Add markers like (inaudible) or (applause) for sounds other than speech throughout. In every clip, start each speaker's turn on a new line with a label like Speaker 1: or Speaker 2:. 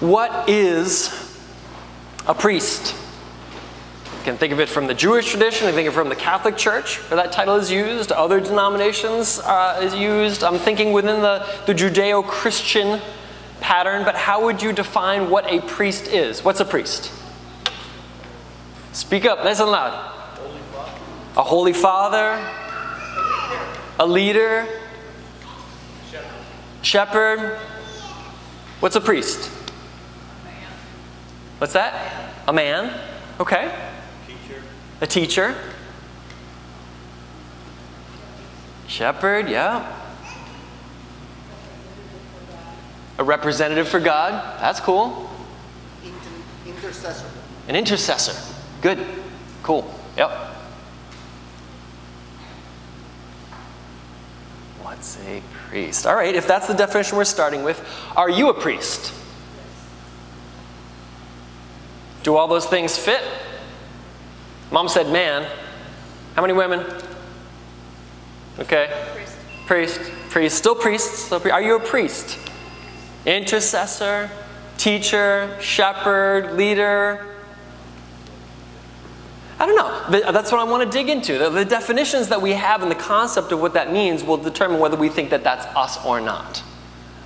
Speaker 1: What is a priest? You can think of it from the Jewish tradition, you can think of it from the Catholic Church, where that title is used. Other denominations uh, is used. I'm thinking within the, the Judeo Christian pattern, but how would you define what a priest is? What's a priest? Speak up, nice and loud. A holy father, a leader, shepherd. What's a priest? What's that? A man. Okay.
Speaker 2: Teacher.
Speaker 1: A teacher. Shepherd, yeah. A representative for God. That's cool.
Speaker 3: Inter- intercessor.
Speaker 1: An intercessor. Good. Cool. Yep. What's a priest? All right, if that's the definition we're starting with, are you a priest? Do all those things fit? Mom said man. How many women? Okay.
Speaker 4: Priest.
Speaker 1: Priest. Priest. Still priests. Still pri- Are you a priest? Intercessor, teacher, shepherd, leader. I don't know. That's what I want to dig into. The, the definitions that we have and the concept of what that means will determine whether we think that that's us or not.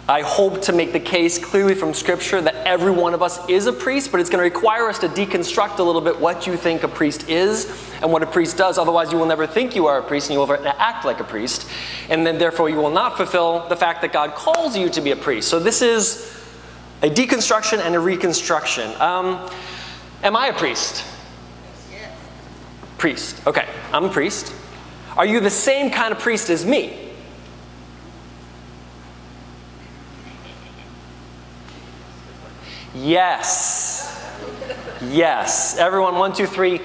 Speaker 1: I hope to make the case clearly from Scripture that every one of us is a priest, but it's going to require us to deconstruct a little bit what you think a priest is and what a priest does. Otherwise, you will never think you are a priest and you will never act like a priest. And then, therefore, you will not fulfill the fact that God calls you to be a priest. So, this is a deconstruction and a reconstruction. Um, am I a priest?
Speaker 4: Yes.
Speaker 1: Priest. Okay, I'm a priest. Are you the same kind of priest as me? Yes. Yes. Everyone, one, two, three.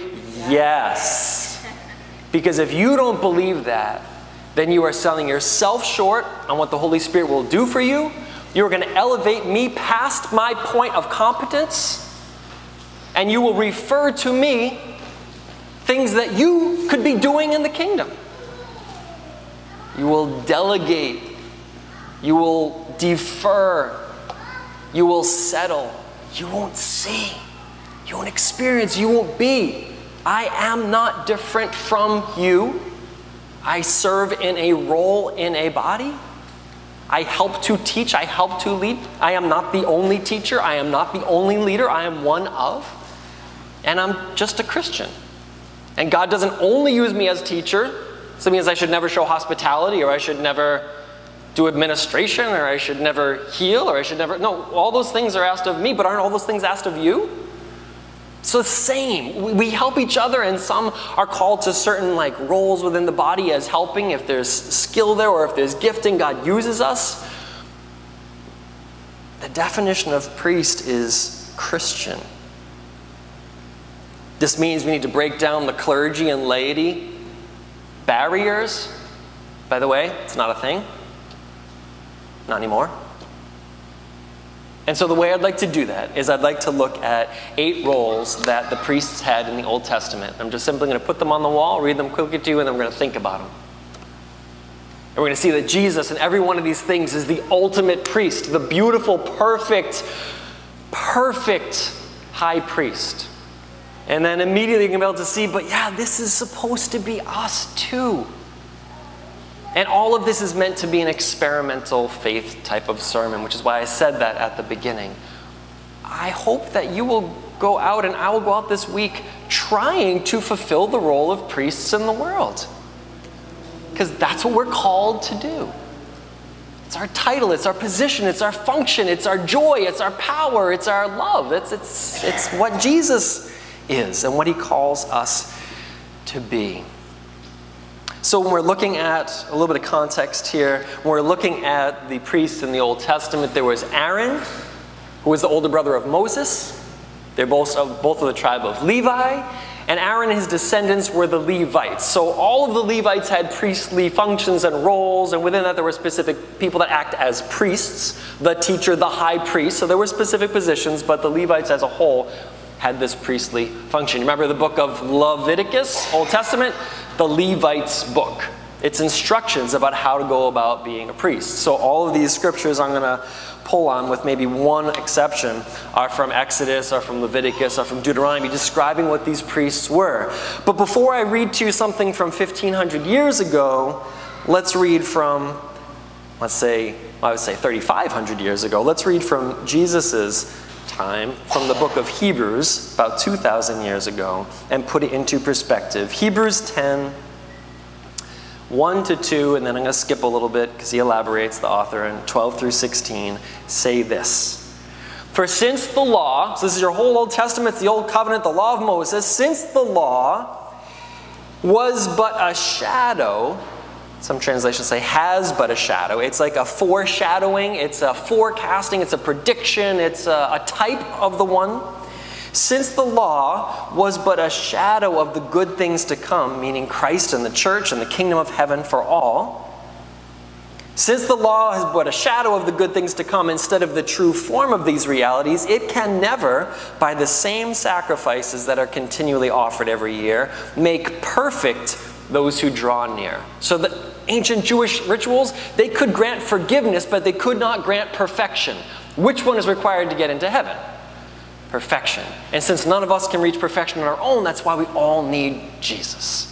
Speaker 1: Yes. Because if you don't believe that, then you are selling yourself short on what the Holy Spirit will do for you. You're going to elevate me past my point of competence, and you will refer to me things that you could be doing in the kingdom. You will delegate, you will defer, you will settle, you won't see, you won't experience, you won't be. I am not different from you. I serve in a role in a body. I help to teach, I help to lead. I am not the only teacher, I am not the only leader, I am one of. And I'm just a Christian. And God doesn't only use me as teacher, so it means I should never show hospitality or I should never do administration or I should never heal or I should never. No, all those things are asked of me, but aren't all those things asked of you? So the same. We- We help each other, and some are called to certain like roles within the body as helping. If there's skill there or if there's gifting, God uses us. The definition of priest is Christian. This means we need to break down the clergy and laity barriers. By the way, it's not a thing. Not anymore. And so, the way I'd like to do that is I'd like to look at eight roles that the priests had in the Old Testament. I'm just simply going to put them on the wall, read them quickly to you, and then we're going to think about them. And we're going to see that Jesus, in every one of these things, is the ultimate priest, the beautiful, perfect, perfect high priest. And then immediately you're going to be able to see, but yeah, this is supposed to be us too. And all of this is meant to be an experimental faith type of sermon, which is why I said that at the beginning. I hope that you will go out and I will go out this week trying to fulfill the role of priests in the world. Because that's what we're called to do. It's our title, it's our position, it's our function, it's our joy, it's our power, it's our love. It's, it's, it's what Jesus is and what he calls us to be. So, when we're looking at a little bit of context here, when we're looking at the priests in the Old Testament, there was Aaron, who was the older brother of Moses. They're both of, both of the tribe of Levi. And Aaron and his descendants were the Levites. So, all of the Levites had priestly functions and roles, and within that, there were specific people that act as priests the teacher, the high priest. So, there were specific positions, but the Levites as a whole had this priestly function. Remember the book of Leviticus, Old Testament? The Levites book. It's instructions about how to go about being a priest. So all of these scriptures I'm going to pull on, with maybe one exception, are from Exodus, are from Leviticus, are from Deuteronomy, describing what these priests were. But before I read to you something from 1500 years ago, let's read from, let's say, I would say 3,500 years ago. Let's read from Jesus's time from the book of Hebrews, about 2,000 years ago, and put it into perspective. Hebrews 10, 1 to 2, and then I'm going to skip a little bit because he elaborates, the author, in 12 through 16, say this. For since the law, so this is your whole Old Testament, the Old Covenant, the law of Moses, since the law was but a shadow, some translations say has but a shadow. It's like a foreshadowing, it's a forecasting, it's a prediction, it's a, a type of the one since the law was but a shadow of the good things to come, meaning Christ and the church and the kingdom of heaven for all, since the law is but a shadow of the good things to come instead of the true form of these realities, it can never, by the same sacrifices that are continually offered every year, make perfect those who draw near. So the ancient Jewish rituals, they could grant forgiveness, but they could not grant perfection. Which one is required to get into heaven? perfection. And since none of us can reach perfection on our own, that's why we all need Jesus.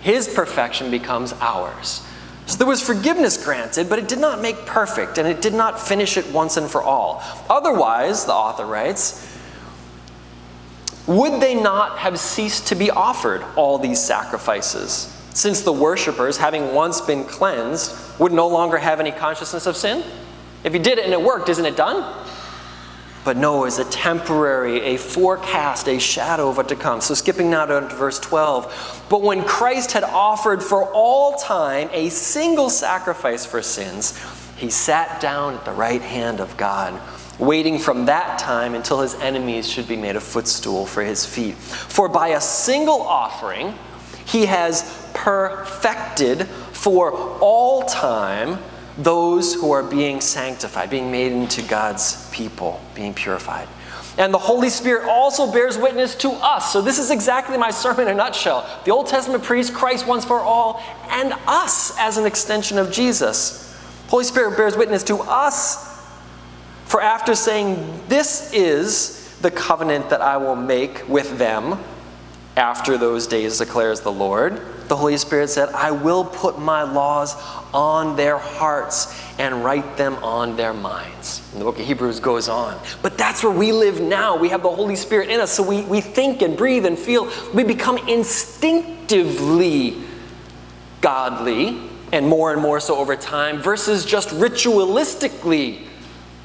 Speaker 1: His perfection becomes ours. So there was forgiveness granted, but it did not make perfect, and it did not finish it once and for all. Otherwise, the author writes, would they not have ceased to be offered all these sacrifices, since the worshippers, having once been cleansed, would no longer have any consciousness of sin? If you did it and it worked, isn't it done? but no, is a temporary, a forecast, a shadow of what to come. So skipping now to verse 12. But when Christ had offered for all time a single sacrifice for sins, he sat down at the right hand of God, waiting from that time until his enemies should be made a footstool for his feet. For by a single offering, he has perfected for all time those who are being sanctified, being made into God's people, being purified. And the Holy Spirit also bears witness to us. So, this is exactly my sermon in a nutshell. The Old Testament priest, Christ once for all, and us as an extension of Jesus. Holy Spirit bears witness to us. For after saying, This is the covenant that I will make with them after those days, declares the Lord, the Holy Spirit said, I will put my laws on their hearts and write them on their minds. And the book of Hebrews goes on. But that's where we live now. We have the Holy Spirit in us, so we, we think and breathe and feel. We become instinctively godly, and more and more so over time, versus just ritualistically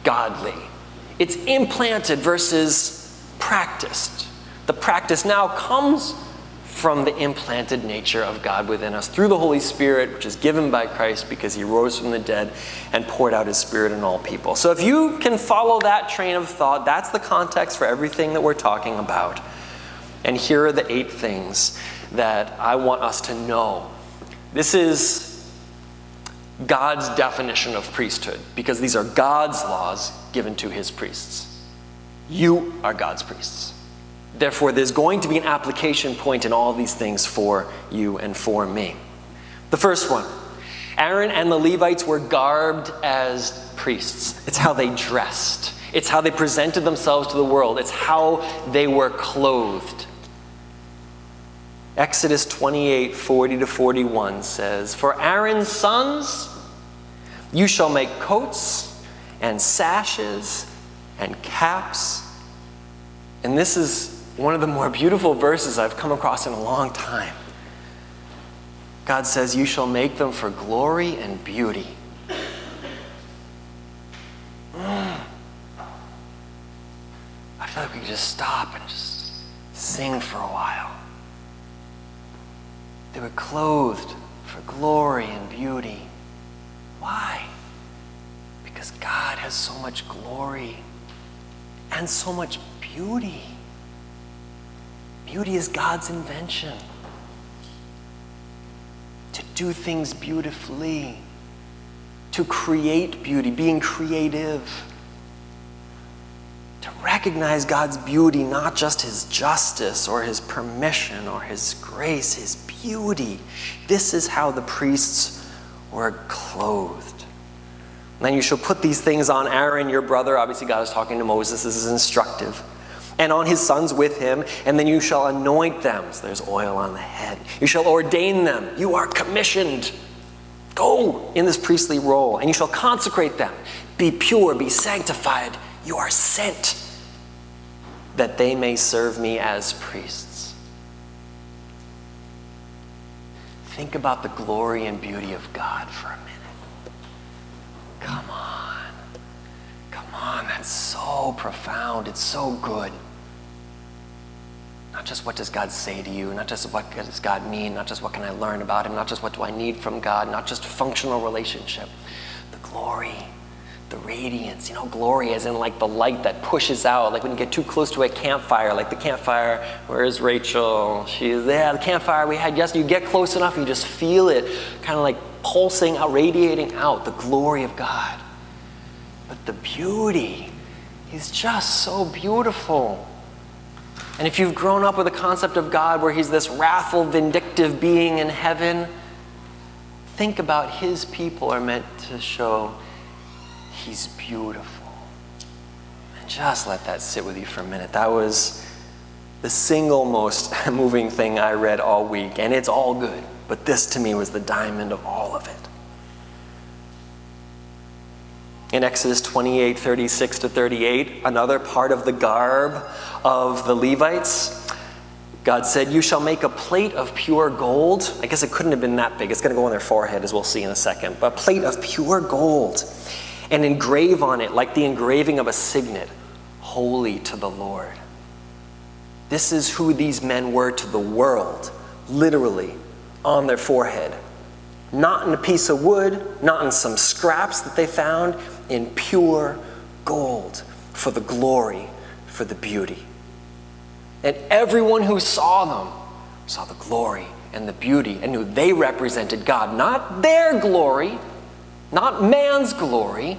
Speaker 1: godly. It's implanted versus practiced. The practice now comes from the implanted nature of God within us through the Holy Spirit, which is given by Christ because he rose from the dead and poured out his Spirit in all people. So, if you can follow that train of thought, that's the context for everything that we're talking about. And here are the eight things that I want us to know. This is God's definition of priesthood because these are God's laws given to his priests. You are God's priests. Therefore, there's going to be an application point in all these things for you and for me. The first one Aaron and the Levites were garbed as priests, it's how they dressed, it's how they presented themselves to the world, it's how they were clothed. Exodus 28 40 to 41 says, For Aaron's sons, you shall make coats and sashes and caps. And this is one of the more beautiful verses I've come across in a long time. God says, You shall make them for glory and beauty. Mm. I feel like we could just stop and just sing for a while. They were clothed for glory and beauty. Why? Because God has so much glory and so much beauty. Beauty is God's invention. To do things beautifully, to create beauty, being creative. to recognize God's beauty, not just His justice or His permission or His grace, His beauty. This is how the priests were clothed. And then you shall put these things on Aaron, your brother. Obviously, God is talking to Moses. This is instructive. And on his sons with him, and then you shall anoint them. So there's oil on the head. You shall ordain them. You are commissioned. Go in this priestly role, and you shall consecrate them. Be pure, be sanctified. You are sent that they may serve me as priests. Think about the glory and beauty of God for a minute. Come on. Come on. That's so profound. It's so good. Not just what does God say to you, not just what does God mean, not just what can I learn about Him, not just what do I need from God, not just functional relationship. The glory, the radiance, you know, glory as in like the light that pushes out, like when you get too close to a campfire, like the campfire, where's Rachel? She's there, the campfire we had yesterday. You get close enough, you just feel it kind of like pulsing out, radiating out, the glory of God. But the beauty, is just so beautiful. And if you've grown up with a concept of God where He's this wrathful, vindictive being in heaven, think about His people are meant to show He's beautiful. And just let that sit with you for a minute. That was the single most (laughs) moving thing I read all week, and it's all good. But this to me was the diamond of all of it. In Exodus 28 36 to 38, another part of the garb of the Levites, God said, You shall make a plate of pure gold. I guess it couldn't have been that big. It's going to go on their forehead, as we'll see in a second. But a plate of pure gold, and engrave on it, like the engraving of a signet, holy to the Lord. This is who these men were to the world, literally on their forehead. Not in a piece of wood, not in some scraps that they found, in pure gold for the glory, for the beauty. And everyone who saw them saw the glory and the beauty and knew they represented God, not their glory, not man's glory,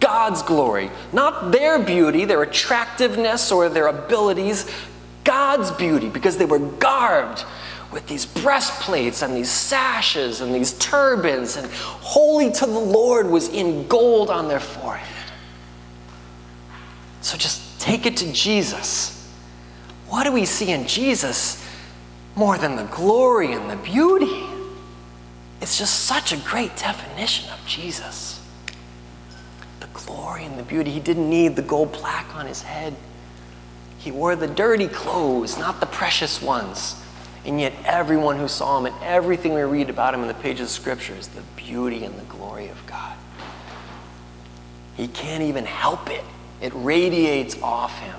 Speaker 1: God's glory, not their beauty, their attractiveness, or their abilities, God's beauty, because they were garbed with these breastplates and these sashes and these turbans, and holy to the Lord was in gold on their forehead. So just take it to Jesus. What do we see in Jesus more than the glory and the beauty? It's just such a great definition of Jesus. The glory and the beauty. He didn't need the gold plaque on his head. He wore the dirty clothes, not the precious ones. And yet, everyone who saw him and everything we read about him in the pages of Scripture is the beauty and the glory of God. He can't even help it, it radiates off him.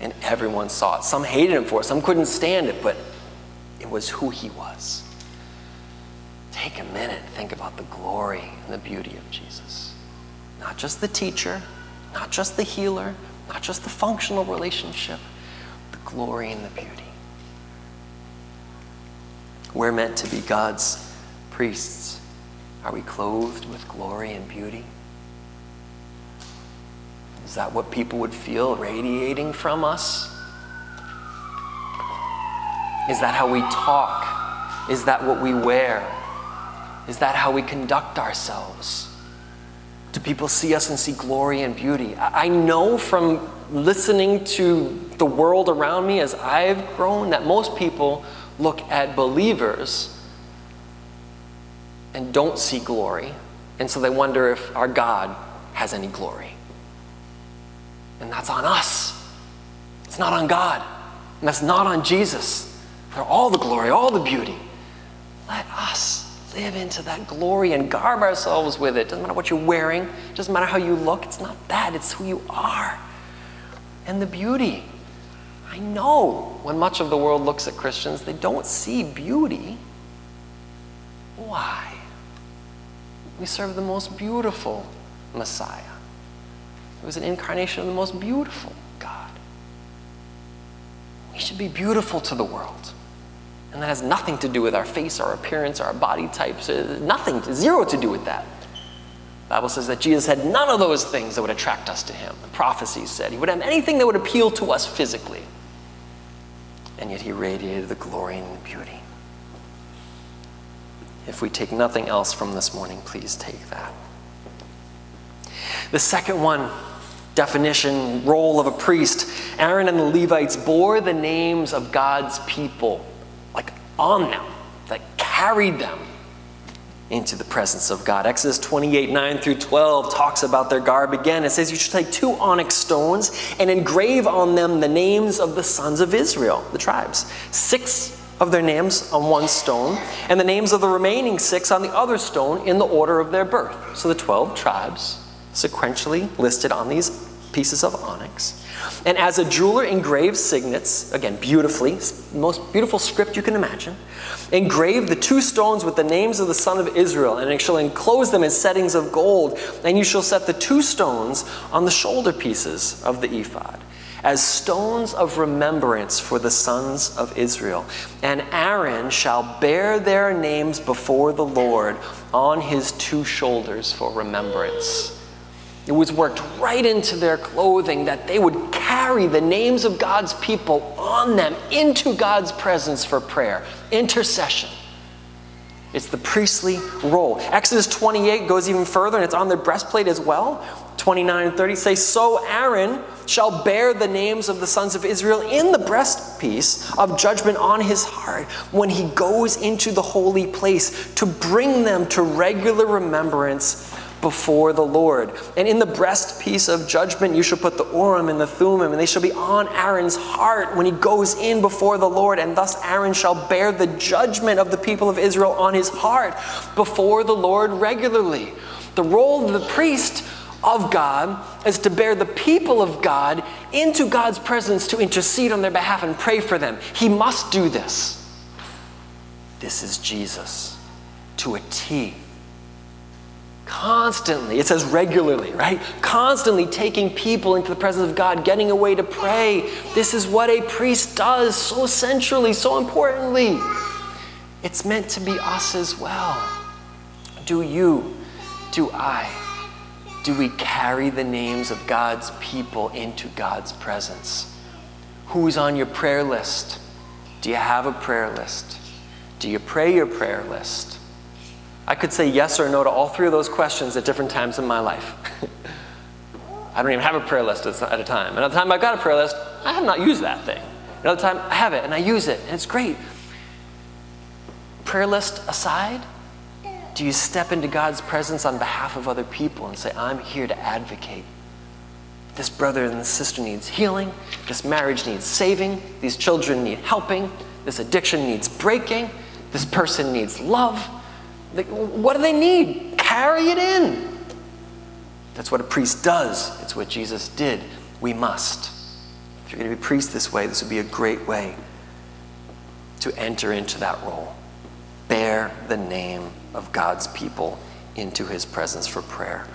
Speaker 1: And everyone saw it. Some hated him for it, some couldn't stand it, but it was who he was. Take a minute, and think about the glory and the beauty of Jesus. Not just the teacher, not just the healer, not just the functional relationship, the glory and the beauty. We're meant to be God's priests. Are we clothed with glory and beauty? Is that what people would feel radiating from us? Is that how we talk? Is that what we wear? Is that how we conduct ourselves? Do people see us and see glory and beauty? I know from listening to the world around me as I've grown that most people look at believers and don't see glory, and so they wonder if our God has any glory. And that's on us. It's not on God. And that's not on Jesus. For all the glory, all the beauty. Let us live into that glory and garb ourselves with it. Doesn't matter what you're wearing, doesn't matter how you look. It's not that, it's who you are. And the beauty. I know when much of the world looks at Christians, they don't see beauty. Why? We serve the most beautiful Messiah. It was an incarnation of the most beautiful God. We should be beautiful to the world. And that has nothing to do with our face, our appearance, our body types, uh, nothing, zero to do with that. The Bible says that Jesus had none of those things that would attract us to him. The prophecies said he would have anything that would appeal to us physically. And yet he radiated the glory and the beauty. If we take nothing else from this morning, please take that. The second one, definition, role of a priest Aaron and the Levites bore the names of God's people, like on them, that carried them into the presence of God. Exodus 28 9 through 12 talks about their garb again. It says, You should take two onyx stones and engrave on them the names of the sons of Israel, the tribes. Six of their names on one stone, and the names of the remaining six on the other stone in the order of their birth. So the 12 tribes sequentially listed on these pieces of onyx. And as a jeweler engraves signets, again, beautifully, most beautiful script you can imagine, engrave the two stones with the names of the son of Israel, and it shall enclose them in settings of gold, and you shall set the two stones on the shoulder pieces of the ephod as stones of remembrance for the sons of Israel. And Aaron shall bear their names before the Lord on his two shoulders for remembrance. It was worked right into their clothing that they would carry the names of God's people on them into God's presence for prayer, intercession. It's the priestly role. Exodus 28 goes even further, and it's on their breastplate as well. 29 and 30 say, So Aaron shall bear the names of the sons of Israel in the breastpiece of judgment on his heart when he goes into the holy place to bring them to regular remembrance before the Lord. And in the breastpiece of judgment, you shall put the Urim and the Thummim, and they shall be on Aaron's heart when he goes in before the Lord. And thus Aaron shall bear the judgment of the people of Israel on his heart before the Lord regularly. The role of the priest of God is to bear the people of God into God's presence to intercede on their behalf and pray for them. He must do this. This is Jesus to a T. Constantly, it says regularly, right? Constantly taking people into the presence of God, getting away to pray. This is what a priest does so centrally, so importantly. It's meant to be us as well. Do you, do I, do we carry the names of God's people into God's presence? Who's on your prayer list? Do you have a prayer list? Do you pray your prayer list? I could say yes or no to all three of those questions at different times in my life. (laughs) I don't even have a prayer list at a time. Another time I've got a prayer list, I have not used that thing. Another time I have it and I use it and it's great. Prayer list aside, do you step into God's presence on behalf of other people and say, I'm here to advocate? This brother and this sister needs healing. This marriage needs saving. These children need helping. This addiction needs breaking. This person needs love. What do they need? Carry it in. That's what a priest does. It's what Jesus did. We must. If you're going to be a priest this way, this would be a great way to enter into that role. Bear the name of God's people into his presence for prayer.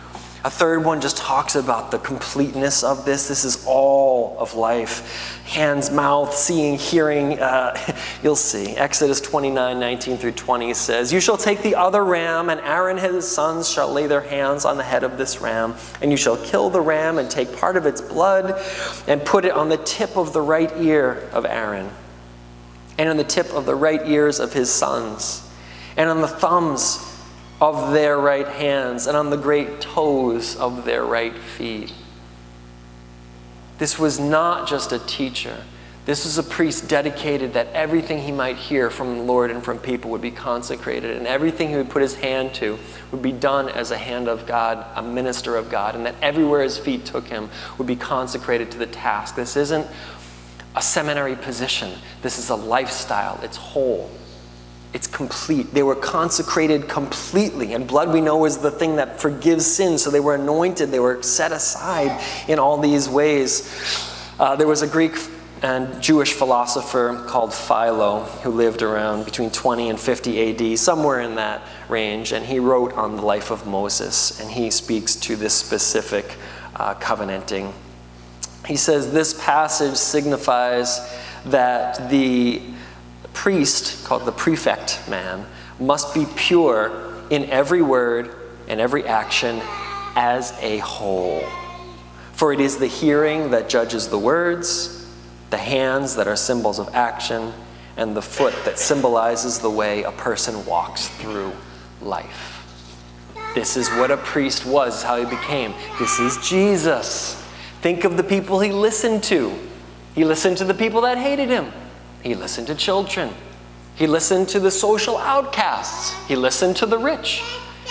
Speaker 1: A third one just talks about the completeness of this. This is all of life hands, mouth, seeing, hearing. Uh, (laughs) you'll see. Exodus 29 19 through 20 says, You shall take the other ram, and Aaron and his sons shall lay their hands on the head of this ram, and you shall kill the ram and take part of its blood and put it on the tip of the right ear of Aaron, and on the tip of the right ears of his sons, and on the thumbs of their right hands and on the great toes of their right feet. This was not just a teacher. This was a priest dedicated that everything he might hear from the Lord and from people would be consecrated, and everything he would put his hand to would be done as a hand of God, a minister of God, and that everywhere his feet took him would be consecrated to the task. This isn't a seminary position, this is a lifestyle, it's whole. It's complete. They were consecrated completely. And blood, we know, is the thing that forgives sin. So they were anointed, they were set aside in all these ways. Uh, there was a Greek and Jewish philosopher called Philo who lived around between 20 and 50 AD, somewhere in that range. And he wrote on the life of Moses. And he speaks to this specific uh, covenanting. He says this passage signifies that the priest, called the prefect man, must be pure in every word and every action as a whole. For it is the hearing that judges the words, the hands that are symbols of action, and the foot that symbolizes the way a person walks through life. This is what a priest was, how he became. This is Jesus. Think of the people he listened to. He listened to the people that hated him. He listened to children. He listened to the social outcasts. He listened to the rich.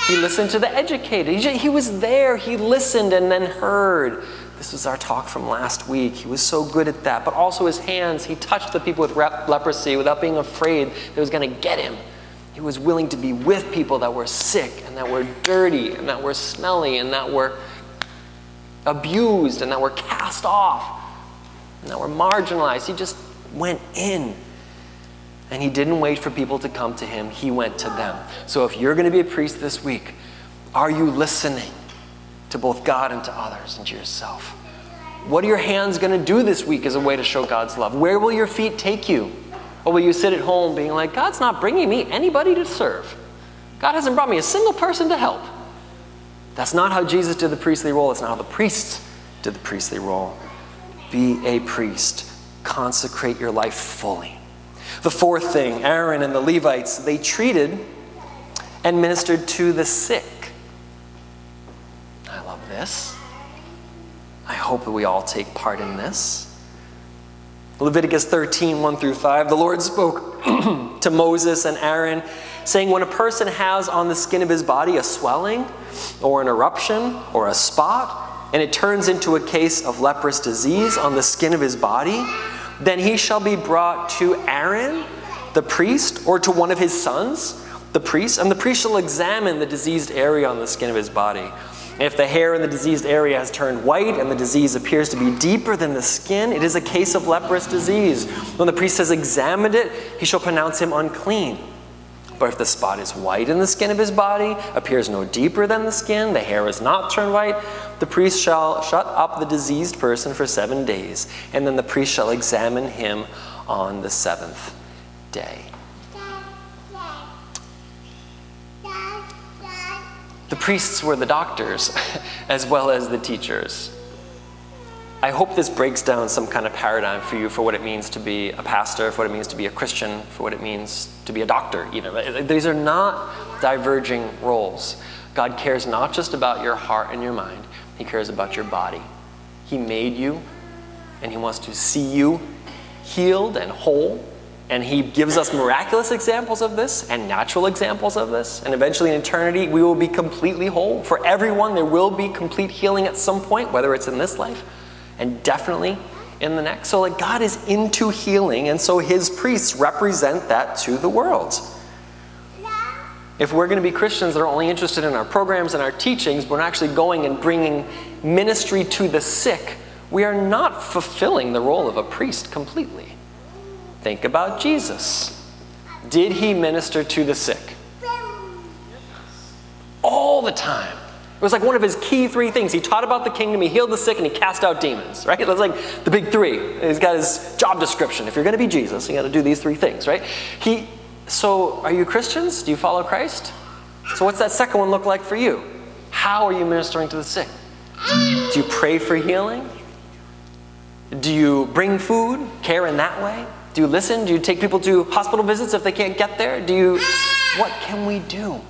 Speaker 1: He listened to the educated. He, he was there. He listened and then heard. This was our talk from last week. He was so good at that. But also his hands, he touched the people with leprosy without being afraid that it was going to get him. He was willing to be with people that were sick and that were dirty and that were smelly and that were abused and that were cast off and that were marginalized. He just went in. And he didn't wait for people to come to him, he went to them. So if you're going to be a priest this week, are you listening to both God and to others and to yourself? What are your hands going to do this week as a way to show God's love? Where will your feet take you? Or will you sit at home being like, God's not bringing me anybody to serve? God hasn't brought me a single person to help. That's not how Jesus did the priestly role. It's not how the priests did the priestly role. Be a priest. Consecrate your life fully. The fourth thing Aaron and the Levites, they treated and ministered to the sick. I love this. I hope that we all take part in this. Leviticus 13, 1 through 5, the Lord spoke (clears throat) to Moses and Aaron, saying, When a person has on the skin of his body a swelling, or an eruption, or a spot, and it turns into a case of leprous disease on the skin of his body, then he shall be brought to Aaron, the priest, or to one of his sons, the priest, and the priest shall examine the diseased area on the skin of his body. If the hair in the diseased area has turned white and the disease appears to be deeper than the skin, it is a case of leprous disease. When the priest has examined it, he shall pronounce him unclean. But if the spot is white in the skin of his body, appears no deeper than the skin, the hair is not turned white, the priest shall shut up the diseased person for seven days, and then the priest shall examine him on the seventh day. The priests were the doctors (laughs) as well as the teachers. I hope this breaks down some kind of paradigm for you for what it means to be a pastor, for what it means to be a Christian, for what it means to be a doctor, even. These are not diverging roles. God cares not just about your heart and your mind, He cares about your body. He made you, and He wants to see you healed and whole and he gives us miraculous examples of this and natural examples of this. And eventually in eternity, we will be completely whole. For everyone, there will be complete healing at some point, whether it's in this life and definitely in the next. So, like, God is into healing, and so his priests represent that to the world. If we're going to be Christians that are only interested in our programs and our teachings, we're not actually going and bringing ministry to the sick, we are not fulfilling the role of a priest completely. Think about Jesus. Did he minister to the sick? All the time. It was like one of his key three things. He taught about the kingdom, he healed the sick, and he cast out demons, right? That's like the big three. He's got his job description. If you're going to be Jesus, you got to do these three things, right? He, so, are you Christians? Do you follow Christ? So, what's that second one look like for you? How are you ministering to the sick? Do you pray for healing? Do you bring food, care in that way? Do you listen? Do you take people to hospital visits if they can't get there? Do you what can we do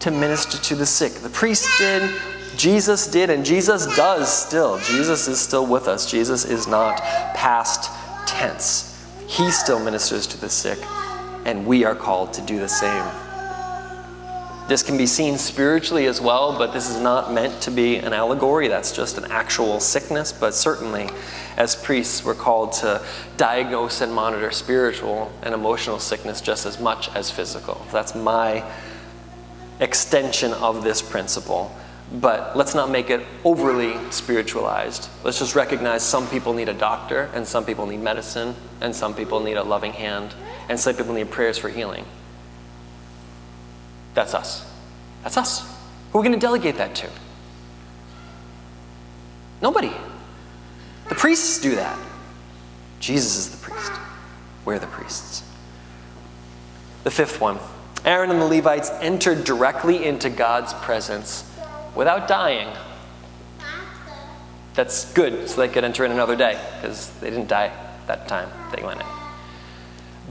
Speaker 1: to minister to the sick? The priest did, Jesus did, and Jesus does still. Jesus is still with us. Jesus is not past tense. He still ministers to the sick, and we are called to do the same. This can be seen spiritually as well, but this is not meant to be an allegory. That's just an actual sickness. But certainly, as priests, we're called to diagnose and monitor spiritual and emotional sickness just as much as physical. That's my extension of this principle. But let's not make it overly spiritualized. Let's just recognize some people need a doctor, and some people need medicine, and some people need a loving hand, and some people need prayers for healing. That's us. That's us. Who are we going to delegate that to? Nobody. The priests do that. Jesus is the priest. We're the priests. The fifth one Aaron and the Levites entered directly into God's presence without dying. That's good, so they could enter in another day, because they didn't die that time they went in.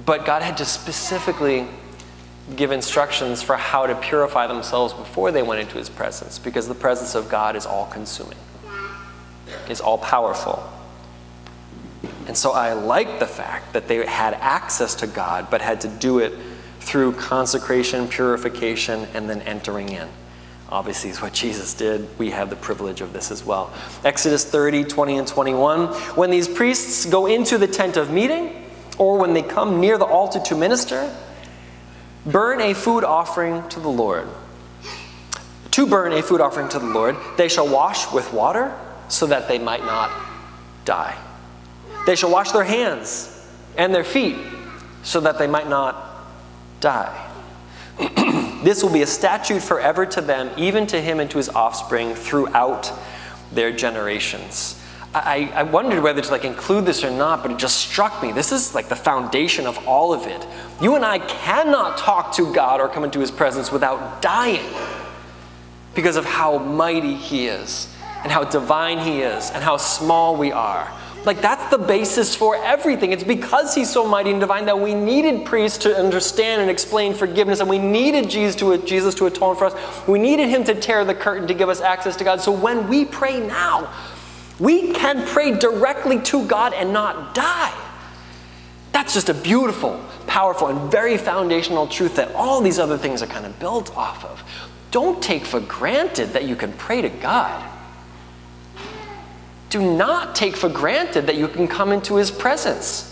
Speaker 1: But God had to specifically give instructions for how to purify themselves before they went into his presence, because the presence of God is all consuming, is all powerful. And so I like the fact that they had access to God, but had to do it through consecration, purification, and then entering in. Obviously, is what Jesus did. We have the privilege of this as well. Exodus 30, 20, and 21. When these priests go into the tent of meeting, or when they come near the altar to minister, burn a food offering to the Lord. To burn a food offering to the Lord, they shall wash with water so that they might not die. They shall wash their hands and their feet so that they might not die. (clears throat) this will be a statute forever to them, even to him and to his offspring throughout their generations. I, I, wondered whether to like include this or not, but it just struck me. This is like the foundation of all of it. You and I cannot talk to God or come into his presence without dying because of how mighty he is and how divine he is and how small we are. Like, that's the basis for everything. It's because he's so mighty and divine that we needed priests to understand and explain forgiveness, and we needed Jesus to, Jesus to atone for us. We needed him to tear the curtain to give us access to God. So when we pray now, we can pray directly to God and not die. That's just a beautiful, powerful, and very foundational truth that all these other things are kind of built off of. Don't take for granted that you can pray to God do not take for granted that you can come into his presence.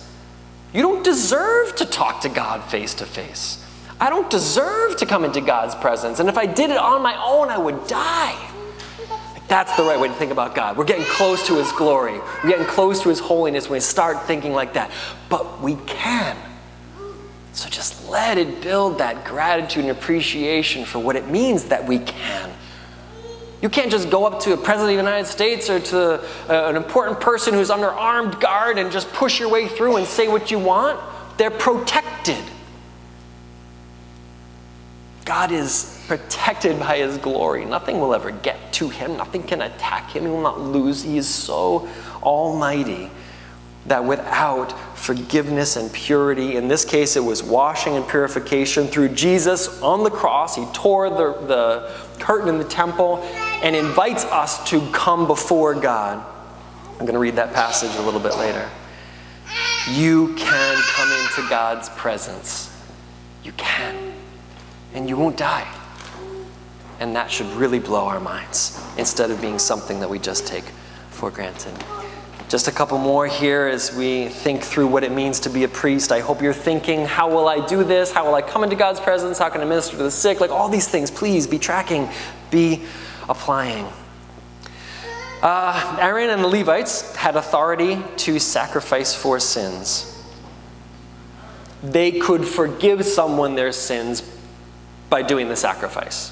Speaker 1: You don't deserve to talk to God face to face. I don't deserve to come into God's presence. And if I did it on my own, I would die. That's the right way to think about God. We're getting close to his glory, we're getting close to his holiness when we start thinking like that. But we can. So just let it build that gratitude and appreciation for what it means that we can you can't just go up to a president of the United States or to uh, an important person who's under armed guard and just push your way through and say what you want. They're protected. God is protected by his glory. Nothing will ever get to him, nothing can attack him. He will not lose. He is so almighty that without forgiveness and purity, in this case it was washing and purification through Jesus on the cross, he tore the, the curtain in the temple and invites us to come before God. I'm going to read that passage a little bit later. You can come into God's presence. You can. And you won't die. And that should really blow our minds instead of being something that we just take for granted. Just a couple more here as we think through what it means to be a priest. I hope you're thinking, how will I do this? How will I come into God's presence? How can I minister to the sick? Like all these things, please be tracking, be applying. Uh, Aaron and the Levites had authority to sacrifice for sins. They could forgive someone their sins by doing the sacrifice.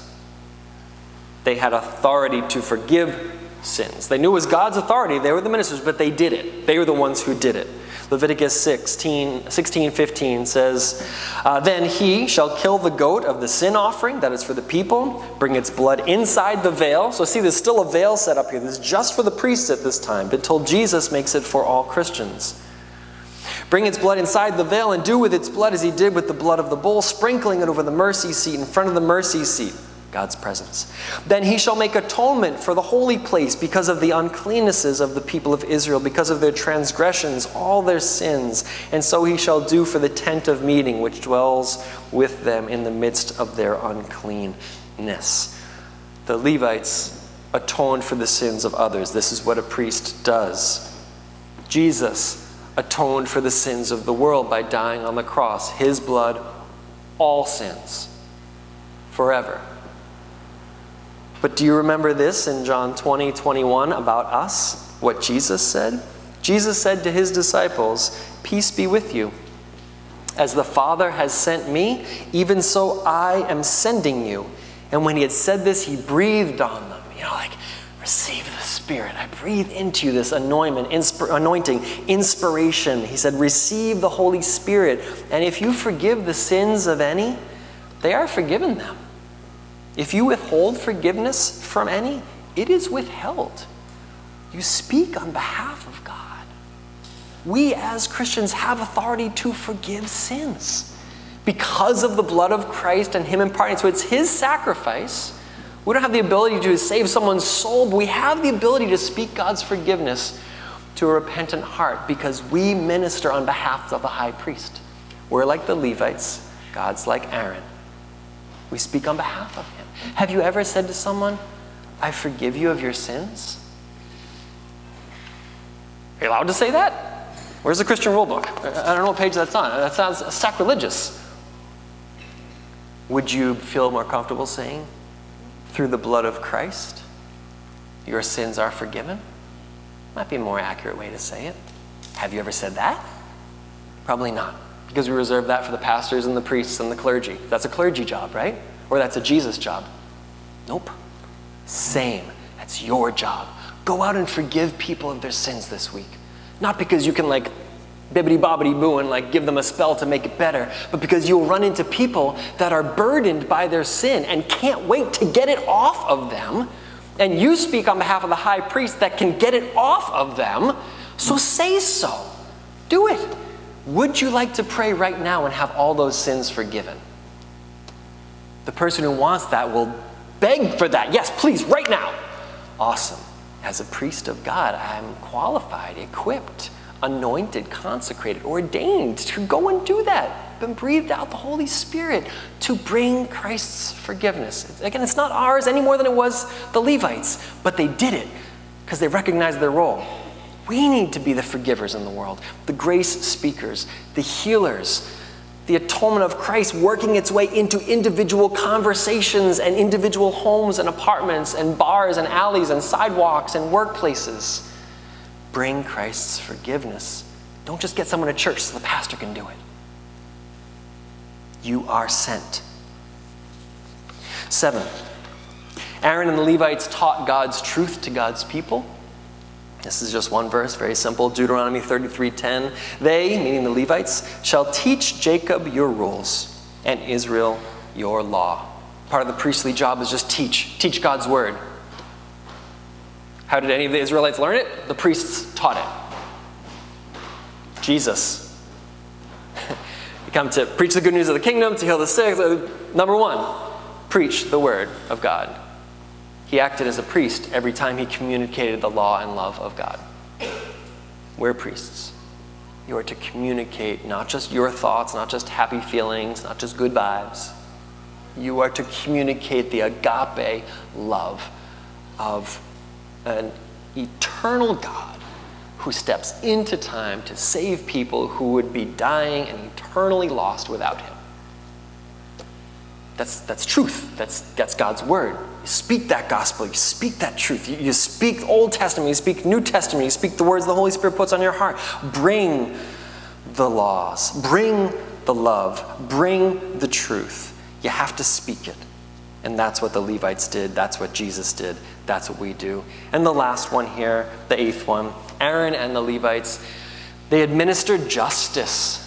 Speaker 1: They had authority to forgive sins. They knew it was God's authority. They were the ministers, but they did it. They were the ones who did it. Leviticus 16, 16 15 says, uh, Then he shall kill the goat of the sin offering, that is for the people, bring its blood inside the veil. So, see, there's still a veil set up here. This is just for the priests at this time, But until Jesus makes it for all Christians. Bring its blood inside the veil and do with its blood as he did with the blood of the bull, sprinkling it over the mercy seat in front of the mercy seat. God's presence. Then he shall make atonement for the holy place because of the uncleannesses of the people of Israel, because of their transgressions, all their sins. And so he shall do for the tent of meeting, which dwells with them in the midst of their uncleanness. The Levites atoned for the sins of others. This is what a priest does. Jesus atoned for the sins of the world by dying on the cross. His blood, all sins, forever. But do you remember this in John 20, 21 about us? What Jesus said? Jesus said to his disciples, Peace be with you. As the Father has sent me, even so I am sending you. And when he had said this, he breathed on them. You know, like, receive the Spirit. I breathe into you this anointment, anointing, inspiration. He said, receive the Holy Spirit. And if you forgive the sins of any, they are forgiven them. If you withhold forgiveness from any, it is withheld. You speak on behalf of God. We as Christians have authority to forgive sins because of the blood of Christ and Him imparting. So it's His sacrifice. We don't have the ability to save someone's soul, but we have the ability to speak God's forgiveness to a repentant heart because we minister on behalf of the high priest. We're like the Levites, God's like Aaron. We speak on behalf of him. Have you ever said to someone, I forgive you of your sins? Are you allowed to say that? Where's the Christian rule book? I don't know what page that's on. That sounds sacrilegious. Would you feel more comfortable saying, through the blood of Christ, your sins are forgiven? Might be a more accurate way to say it. Have you ever said that? Probably not, because we reserve that for the pastors and the priests and the clergy. That's a clergy job, right? Or that's a Jesus job. Nope. Same. That's your job. Go out and forgive people of their sins this week. Not because you can like bibbity bobbity boo and like give them a spell to make it better, but because you'll run into people that are burdened by their sin and can't wait to get it off of them. And you speak on behalf of the high priest that can get it off of them. So say so. Do it. Would you like to pray right now and have all those sins forgiven? The person who wants that will beg for that. Yes, please, right now. Awesome. As a priest of God, I'm qualified, equipped, anointed, consecrated, ordained to go and do that. Been breathed out the Holy Spirit to bring Christ's forgiveness. Again, it's not ours any more than it was the Levites, but they did it because they recognized their role. We need to be the forgivers in the world, the grace speakers, the healers, the atonement of Christ working its way into individual conversations and individual homes and apartments and bars and alleys and sidewalks and workplaces. Bring Christ's forgiveness. Don't just get someone to church so the pastor can do it. You are sent. Seven, Aaron and the Levites taught God's truth to God's people. This is just one verse, very simple. Deuteronomy 33:10. They, meaning the Levites, shall teach Jacob your rules and Israel your law. Part of the priestly job is just teach, teach God's word. How did any of the Israelites learn it? The priests taught it. Jesus. (laughs) you come to preach the good news of the kingdom, to heal the sick. Number one, preach the word of God. He acted as a priest every time he communicated the law and love of God. We're priests. You are to communicate not just your thoughts, not just happy feelings, not just good vibes. You are to communicate the agape love of an eternal God who steps into time to save people who would be dying and eternally lost without him. That's, that's truth. That's, that's God's word. You speak that gospel. You speak that truth. You, you speak Old Testament. You speak New Testament. You speak the words the Holy Spirit puts on your heart. Bring the laws. Bring the love. Bring the truth. You have to speak it. And that's what the Levites did. That's what Jesus did. That's what we do. And the last one here, the eighth one Aaron and the Levites, they administered justice.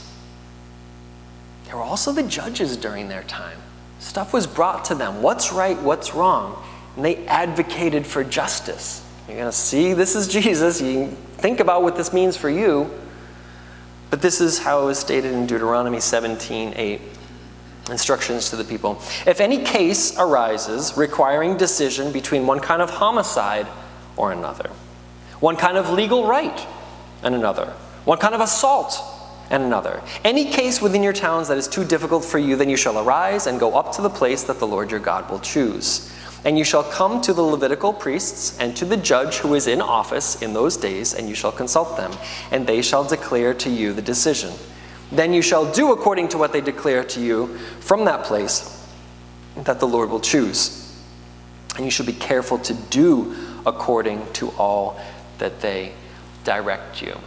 Speaker 1: They were also the judges during their time. Stuff was brought to them. What's right? What's wrong? And they advocated for justice. You're going to see this is Jesus. You think about what this means for you. But this is how it was stated in Deuteronomy 17 8. Instructions to the people. If any case arises requiring decision between one kind of homicide or another, one kind of legal right and another, one kind of assault and another. Any case within your towns that is too difficult for you, then you shall arise and go up to the place that the Lord your God will choose. And you shall come to the Levitical priests and to the judge who is in office in those days, and you shall consult them, and they shall declare to you the decision. Then you shall do according to what they declare to you from that place that the Lord will choose. And you shall be careful to do according to all that they direct you.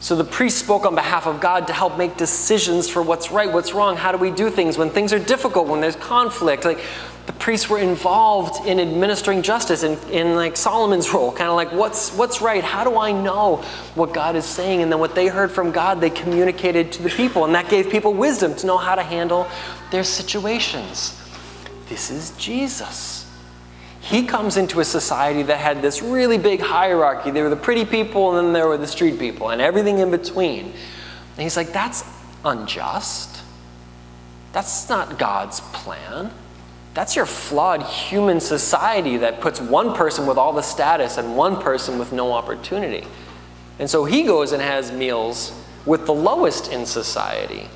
Speaker 1: So the priest spoke on behalf of God to help make decisions for what's right, what's wrong, how do we do things when things are difficult, when there's conflict. Like the priests were involved in administering justice in, in like Solomon's (laughs) role, kind of like what's what's right, how do I know what God is saying? And then what they heard from God, they communicated to the people, and that gave people wisdom to know how to handle their situations. This is Jesus. He comes into a society that had this really big hierarchy. There were the pretty people, and then there were the street people, and everything in between. And he's like, that's unjust. That's not God's plan. That's your flawed human society that puts one person with all the status and one person with no opportunity. And so he goes and has meals with the lowest in society.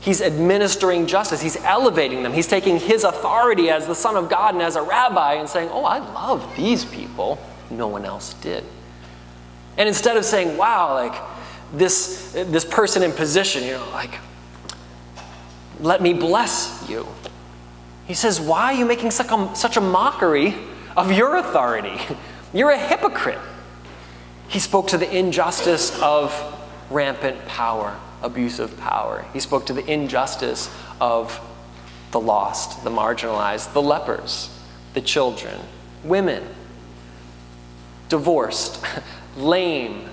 Speaker 1: He's administering justice. He's elevating them. He's taking his authority as the Son of God and as a rabbi and saying, Oh, I love these people. No one else did. And instead of saying, Wow, like this, this person in position, you know, like, let me bless you. He says, Why are you making such a, such a mockery of your authority? (laughs) You're a hypocrite. He spoke to the injustice of rampant power abuse of power. He spoke to the injustice of the lost, the marginalized, the lepers, the children, women, divorced, (laughs) lame,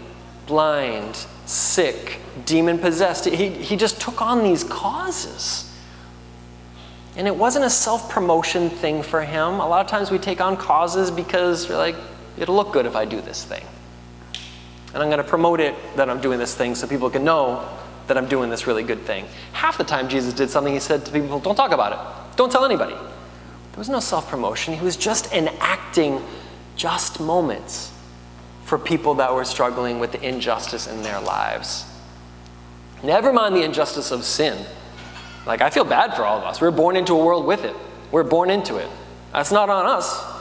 Speaker 1: blind, sick, demon possessed. He, he just took on these causes. And it wasn't a self promotion thing for him. A lot of times we take on causes because we're like, it'll look good if I do this thing. And I'm going to promote it that I'm doing this thing so people can know that I'm doing this really good thing. Half the time Jesus did something, he said to people, Don't talk about it. Don't tell anybody. There was no self promotion. He was just enacting just moments for people that were struggling with the injustice in their lives. Never mind the injustice of sin. Like, I feel bad for all of us. We're born into a world with it, we're born into it. That's not on us.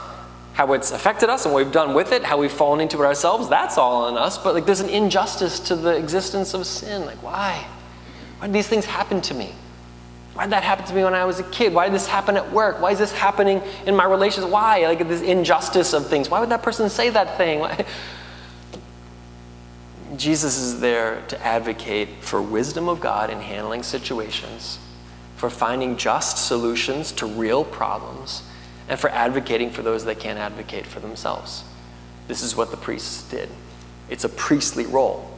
Speaker 1: How it's affected us and what we've done with it, how we've fallen into it ourselves, that's all on us. But like there's an injustice to the existence of sin. Like, why? Why did these things happen to me? Why did that happen to me when I was a kid? Why did this happen at work? Why is this happening in my relations? Why? Like this injustice of things. Why would that person say that thing? Why? (laughs) Jesus is there to advocate for wisdom of God in handling situations, for finding just solutions to real problems, and for advocating for those that can't advocate for themselves. This is what the priests did. It's a priestly role.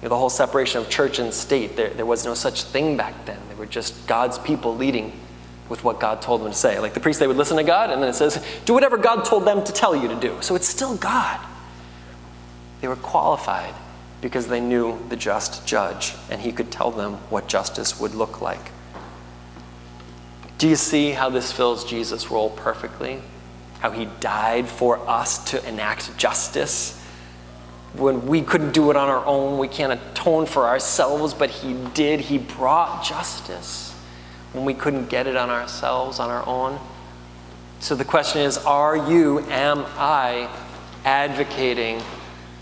Speaker 1: You know, the whole separation of church and state, there, there was no such thing back then. They were just God's people leading with what God told them to say. Like the priests, they would listen to God, and then it says, do whatever God told them to tell you to do. So it's still God. They were qualified because they knew the just judge, and he could tell them what justice would look like. Do you see how this fills Jesus' role perfectly? How he died for us to enact justice? When we couldn't do it on our own, we can't atone for ourselves, but he did. He brought justice when we couldn't get it on ourselves, on our own. So the question is are you, am I advocating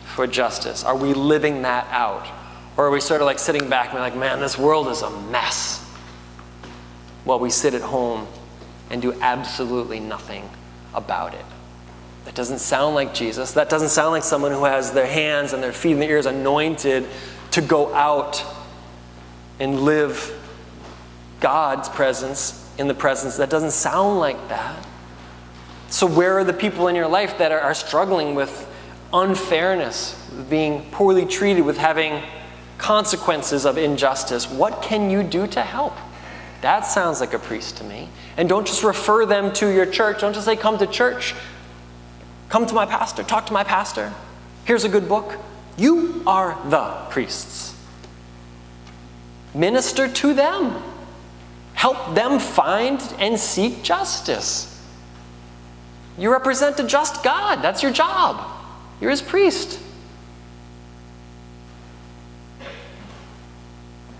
Speaker 1: for justice? Are we living that out? Or are we sort of like sitting back and like, man, this world is a mess? While we sit at home and do absolutely nothing about it. That doesn't sound like Jesus. That doesn't sound like someone who has their hands and their feet and their ears anointed to go out and live God's presence in the presence. That doesn't sound like that. So, where are the people in your life that are, struggling with unfairness, being poorly treated, with having consequences of injustice? What can you do to help? That sounds like a priest to me. And don't just refer them to your church. Don't just say, come to church. Come to my pastor. Talk to my pastor. Here's a good book. You are the priests. Minister to them. Help them find and seek justice. You represent a just God. That's your job. You're his priest.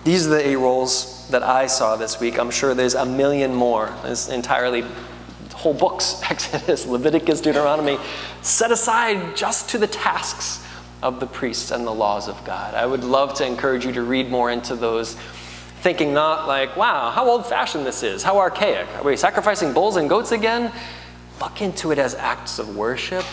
Speaker 1: These are the eight roles that I saw this week. I'm sure there's a million more. There's entirely whole books, (laughs) Exodus, Leviticus, Deuteronomy, set aside just to the tasks of the priests and the laws of God. I would love to encourage you to read more into those, thinking not like, wow, how old fashioned this is, how archaic. Are we sacrificing bulls and goats again? Look into it as acts of worship.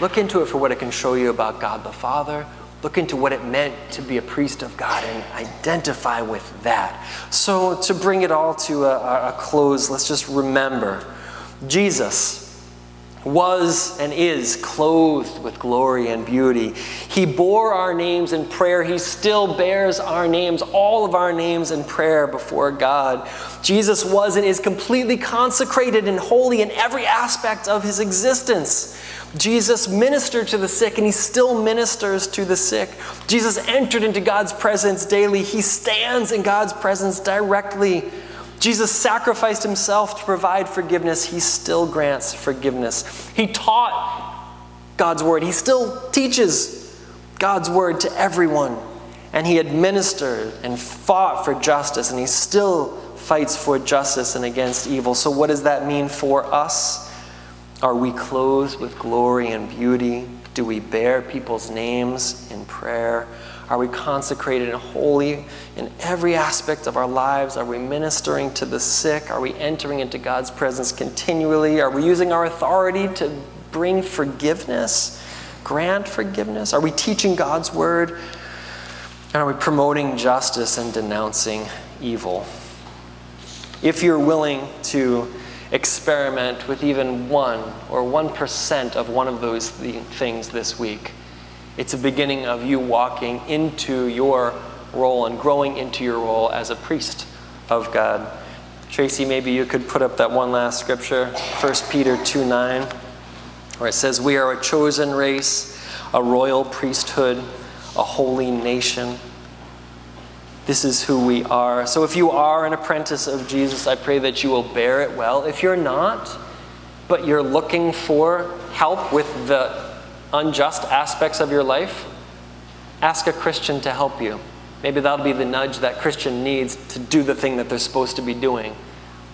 Speaker 1: Look into it for what it can show you about God the Father, look into what it meant to be a priest of God and identify with that. So, to bring it all to a, a close, let's just remember Jesus was and is clothed with glory and beauty. He bore our names in prayer. He still bears our names, all of our names in prayer before God. Jesus was and is completely consecrated and holy in every aspect of his existence. Jesus ministered to the sick and he still ministers to the sick. Jesus entered into God's presence daily. He stands in God's presence directly. Jesus sacrificed himself to provide forgiveness. He still grants forgiveness. He taught God's word. He still teaches God's word to everyone. And he administered and fought for justice, and he still fights for justice and against evil. So, what does that mean for us? Are we clothed with glory and beauty? Do we bear people's names in prayer? Are we consecrated and holy in every aspect of our lives? Are we ministering to the sick? Are we entering into God's presence continually? Are we using our authority to bring forgiveness, grant forgiveness? Are we teaching God's word? And are we promoting justice and denouncing evil? If you're willing to experiment with even one or 1% of one of those things this week, it's a beginning of you walking into your role and growing into your role as a priest of God. Tracy, maybe you could put up that one last scripture, 1 Peter 2 9, where it says, We are a chosen race, a royal priesthood, a holy nation. This is who we are. So if you are an apprentice of Jesus, I pray that you will bear it well. If you're not, but you're looking for help with the unjust aspects of your life, ask a Christian to help you. Maybe that'll be the nudge that Christian needs to do the thing that they're supposed to be doing.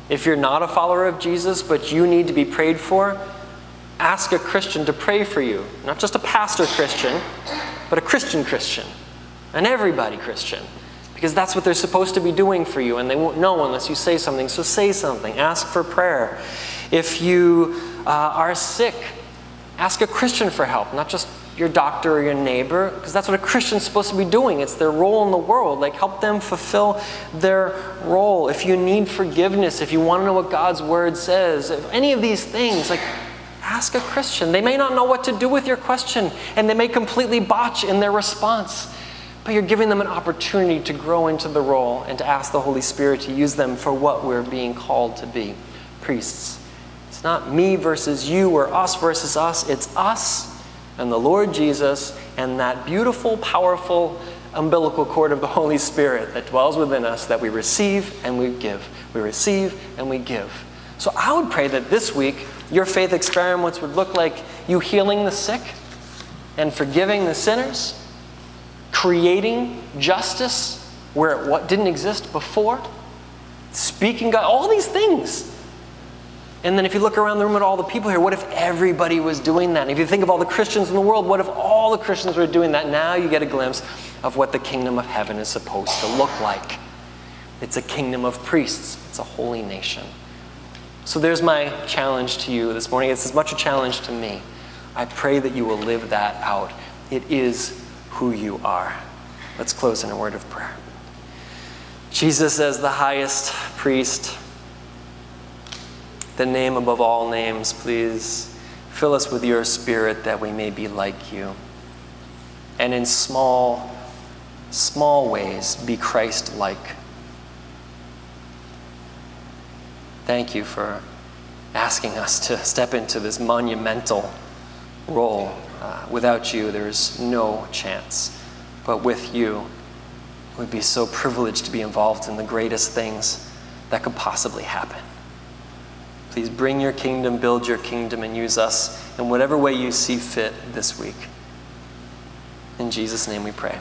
Speaker 1: If you're not a follower of Jesus, but you need to be prayed for, ask a Christian to pray for you. Not just a pastor Christian, but a Christian Christian, an everybody Christian. Because that's what they're supposed to be doing for you, and they won't know unless you say something. So say something. Ask for prayer. If you uh, are sick, Ask a Christian for help, not just your doctor or your neighbor, because that's what a Christian's supposed to be doing. It's their role in the world. Like, help them fulfill their role. If you need forgiveness, if you want to know what God's word says, if any of these things, like, ask a Christian. They may not know what to do with your question, and they may completely botch in their response. But you're giving them an opportunity to grow into the role and to ask the Holy Spirit to use them for what we're being called to be priests not me versus you or us versus us. It's us and the Lord Jesus and that beautiful, powerful umbilical cord of the Holy Spirit that dwells within us that we receive and we give. We receive and we give. So I would pray that this week your faith experiments would look like you healing the sick and forgiving the sinners, creating justice where it didn't exist before, speaking God, all these things and then if you look around the room at all the people here, what if everybody was doing that? And if you think of all the Christians in the world, what if all the Christians were doing that? Now you get a glimpse of what the kingdom of heaven is supposed to look like. It's a kingdom of priests, it's a holy nation. So there's my challenge to you this morning. It's as much a challenge to me. I pray that you will live that out. It is who you are. Let's close in a word of prayer. Jesus, as the highest priest, the name above all names, please fill us with your spirit that we may be like you. And in small, small ways, be Christ like. Thank you for asking us to step into this monumental role. Uh, without you, there's no chance. But with you, we'd be so privileged to be involved in the greatest things that could possibly happen. Please bring your kingdom, build your kingdom, and use us in whatever way you see fit this week. In Jesus' name we pray.